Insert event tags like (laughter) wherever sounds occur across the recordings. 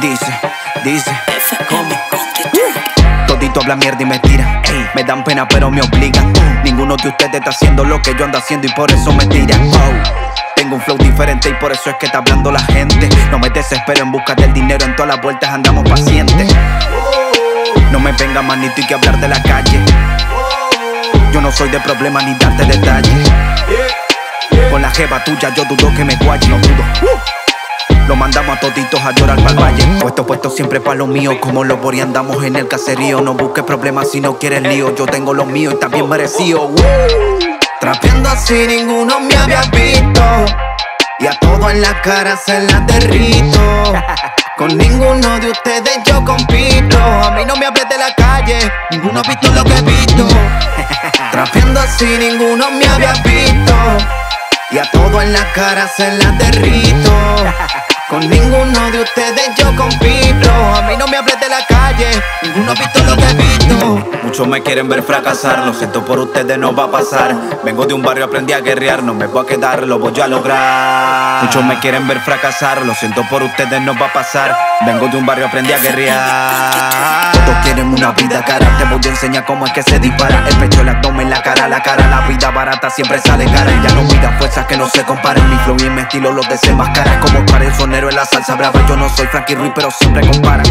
Dice, dice, ¿cómo? Todito habla mierda y me tira. Me dan pena, pero me obligan. Ninguno de ustedes está haciendo lo que yo ando haciendo y por eso me tiran. Oh. Tengo un flow diferente y por eso es que está hablando la gente. No me desespero en busca del dinero, en todas las vueltas andamos pacientes. No me venga manito y que hablar de la calle. Yo no soy de problema ni darte detalles. Con la jeva tuya yo dudo que me guaye, no dudo. Lo mandamos a toditos a llorar pa'l valle. Puesto, puesto siempre pa' lo mío. Como los bori andamos en el caserío. No busques problemas si no quieres lío. Yo tengo lo mío y bien merecido. Trapeando así ninguno me había visto. Y a todo en la cara se la derrito. (laughs) Con ninguno de ustedes yo compito. A mí no me hables de la calle. Ninguno ha visto lo que he visto. (laughs) Trapeando así ninguno me había visto. Y a todo en la cara se la derrito. (laughs) Con ninguno de ustedes yo compito. Muchos me quieren ver fracasar. Lo siento por ustedes, no va a pasar. Vengo de un barrio, aprendí a guerrear. No me voy a quedar, lo voy a lograr. Muchos me quieren ver fracasar. Lo siento por ustedes, no va a pasar. Vengo de un barrio, aprendí a guerrear. Todos quieren una vida cara. Te voy a enseñar cómo es que se dispara. El pecho, el abdomen, la cara, la cara. La vida barata siempre sale cara. Ya no mira fuerzas que no se comparen. Mi flow y mi estilo los desenmascaran. Como para el sonero en la salsa brava. Yo no soy Frankie Ruiz, pero siempre comparan.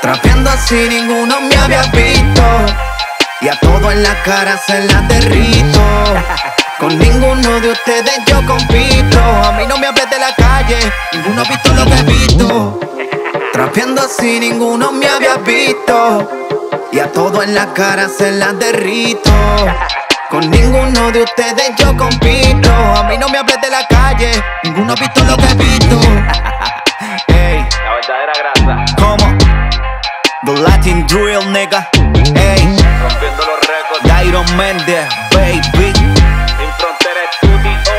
Trapeando así ninguno me había visto. Y a todo en la cara se la derrito. Con ninguno de ustedes yo compito. A mí no me hables de la calle. Ninguno ha visto lo que he visto. Trapeando así ninguno me había visto. Y a todo en la cara se la derrito. Con ninguno de ustedes yo compito. A mí no me hables de la calle. Ninguno ha visto lo que he visto. (laughs) Ey, La verdadera grasa. ¿cómo? The Latin Drill, nigga. Iron Man there, baby. Frontera estudio.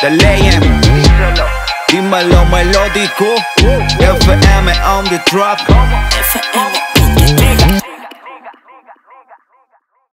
The legend. Dímelo melódico. FM on the drop.